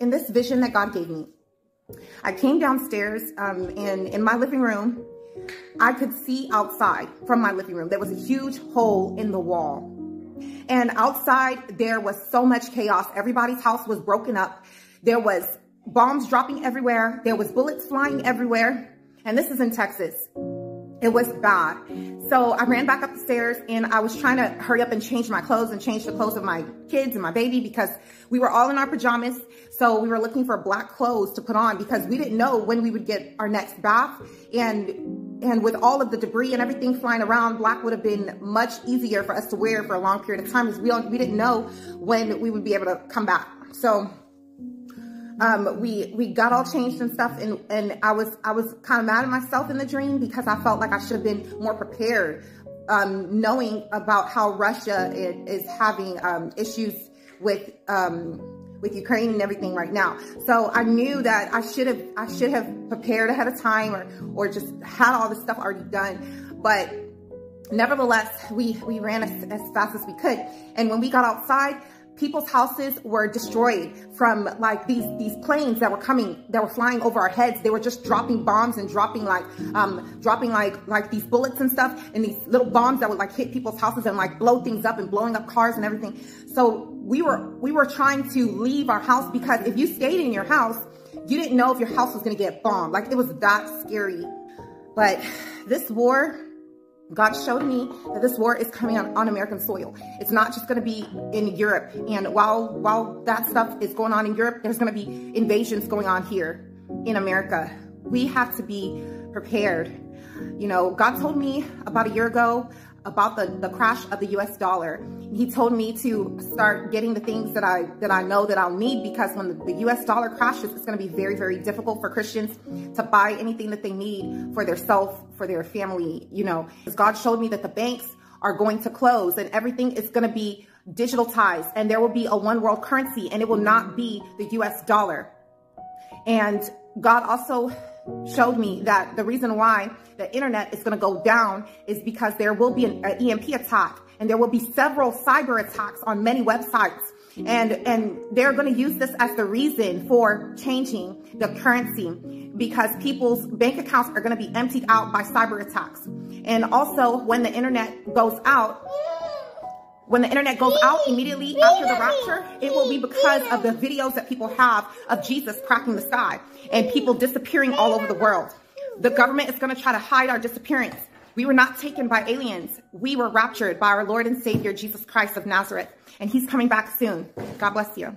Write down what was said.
In this vision that God gave me, I came downstairs um, and in my living room, I could see outside from my living room. There was a huge hole in the wall. And outside there was so much chaos. Everybody's house was broken up. There was bombs dropping everywhere. There was bullets flying everywhere. And this is in Texas. It was bad. So I ran back up the stairs and I was trying to hurry up and change my clothes and change the clothes of my kids and my baby because we were all in our pajamas. So we were looking for black clothes to put on because we didn't know when we would get our next bath. And, and with all of the debris and everything flying around, black would have been much easier for us to wear for a long period of time because we, we didn't know when we would be able to come back. So um, we we got all changed and stuff, and and I was I was kind of mad at myself in the dream because I felt like I should have been more prepared, um, knowing about how Russia is, is having um, issues with um, with Ukraine and everything right now. So I knew that I should have I should have prepared ahead of time or or just had all this stuff already done, but. Nevertheless, we, we ran as, as fast as we could. And when we got outside, people's houses were destroyed from like these these planes that were coming that were flying over our heads. They were just dropping bombs and dropping like um dropping like like these bullets and stuff and these little bombs that would like hit people's houses and like blow things up and blowing up cars and everything. So we were we were trying to leave our house because if you stayed in your house you didn't know if your house was going to get bombed. Like it was that scary. But this war God showed me that this war is coming on, on American soil. It's not just going to be in Europe. And while, while that stuff is going on in Europe, there's going to be invasions going on here in America. We have to be prepared. You know, God told me about a year ago about the, the crash of the US dollar. He told me to start getting the things that I that I know that I'll need because when the, US dollar crashes, it's going to be very, very difficult for Christians to buy anything that they need for their self, for their family, you know. Because God showed me that the banks are going to close and everything is going to be digitalized and there will be a one world currency and it will not be the US dollar. And God also showed me that the reason why the internet is going to go down is because there will be an, an EMP attack and there will be several cyber attacks on many websites. And, and they're going to use this as the reason for changing the currency because people's bank accounts are going to be emptied out by cyber attacks. And also when the internet goes out, when the internet goes out immediately after the rapture, it will be because of the videos that people have of Jesus cracking the sky and people disappearing all over the world. The government is going to try to hide our disappearance. We were not taken by aliens. We were raptured by our Lord and Savior, Jesus Christ of Nazareth. And he's coming back soon. God bless you.